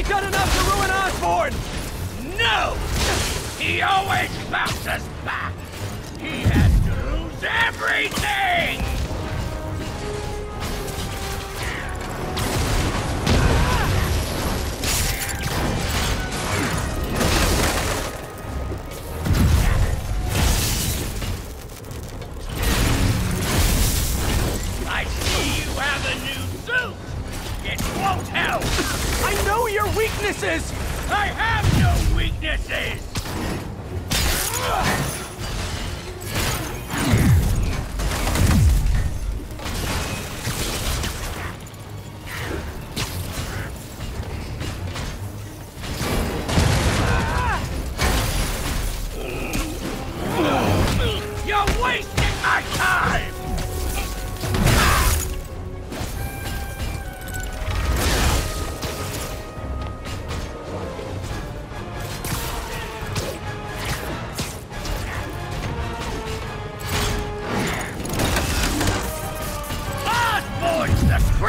already done enough to ruin Osborn! No! He always bounces back! He has to lose everything!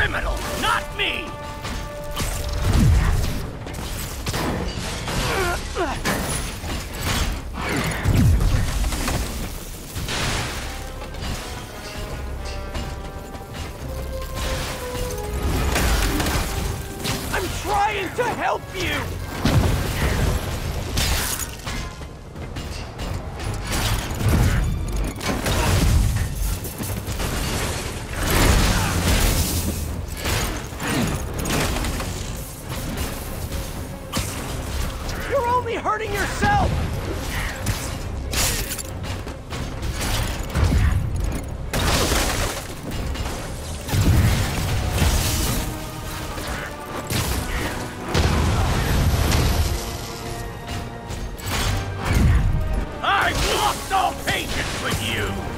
criminal, not me! you.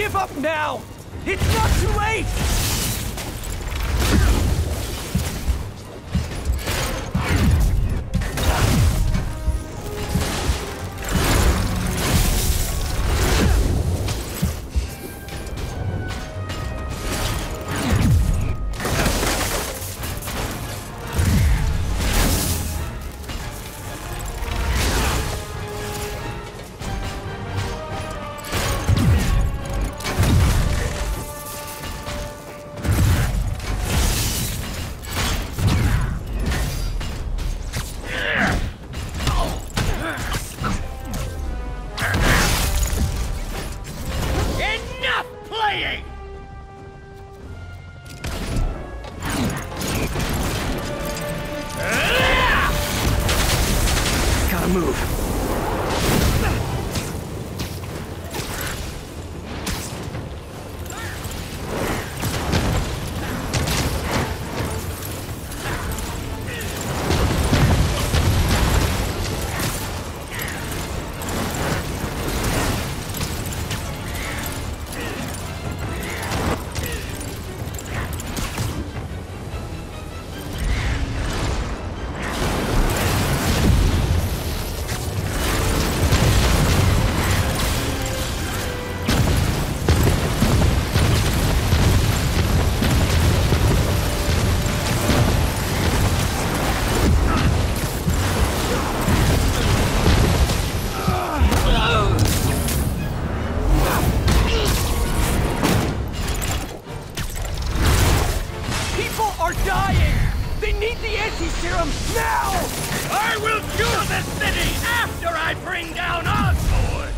give up now! It's not too late! move. anti-serum now! I will cure the city after I bring down Osborn!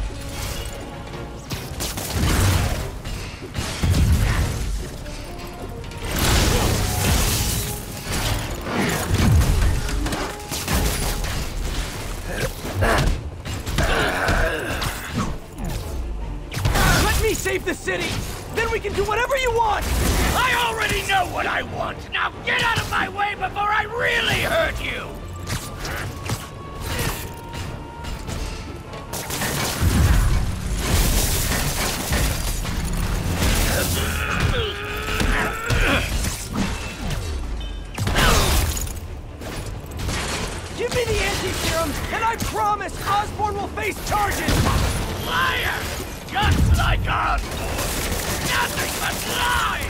Let me save the city! Then we can do whatever you want! I already know what I want! Now get out of my way before I really hurt you! Give me the anti-serum, and I promise Osborn will face charges! Liar! Just like Osborn! Nothing but lies!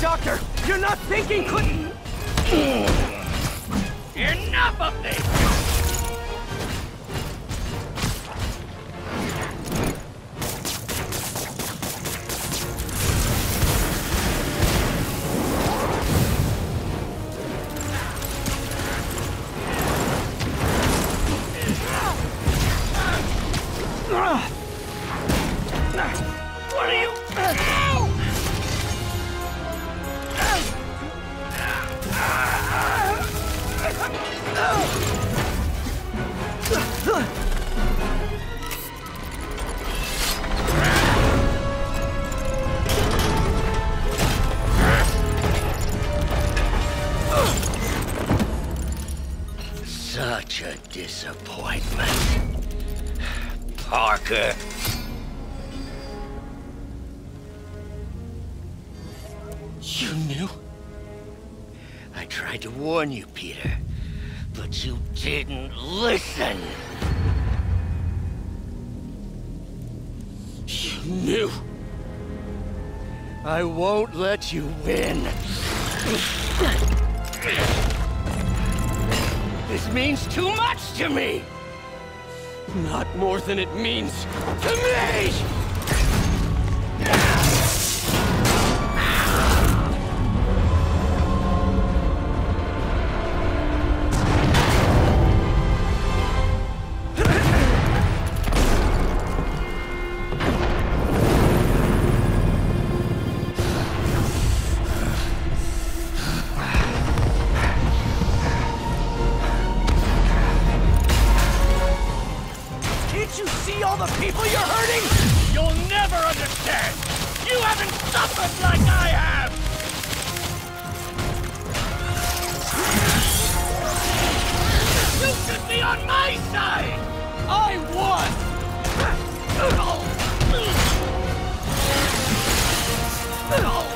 Doctor, you're not thinking clean! Enough of this! What are you... You knew? I tried to warn you, Peter, but you didn't listen. You knew. I won't let you win. This means too much to me. Not more than it means to me! The people you're hurting? You'll never understand. You haven't suffered like I have. You should be on my side. I won! Gadgets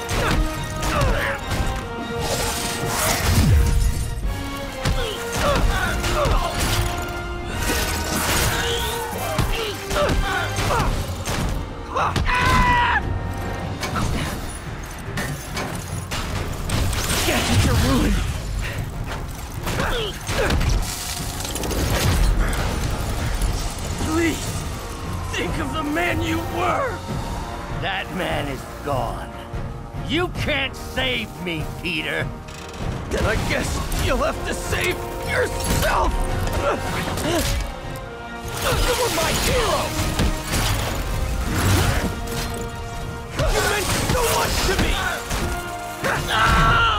Peter. Then I guess you'll have to save yourself! You were my hero! You meant so much to me! I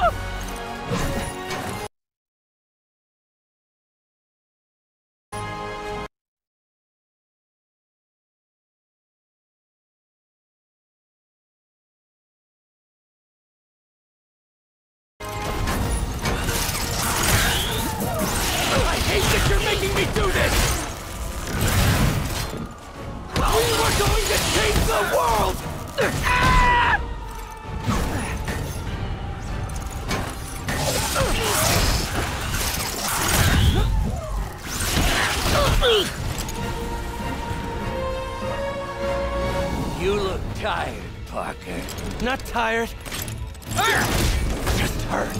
Not tired. Just hurt.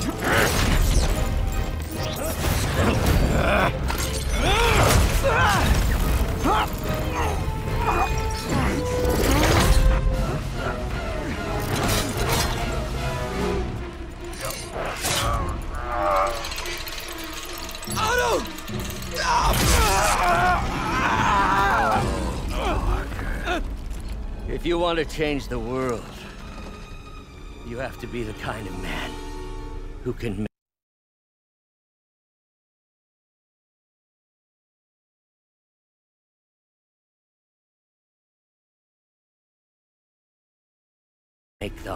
If you want to change the world, you have to be the kind of man who can make the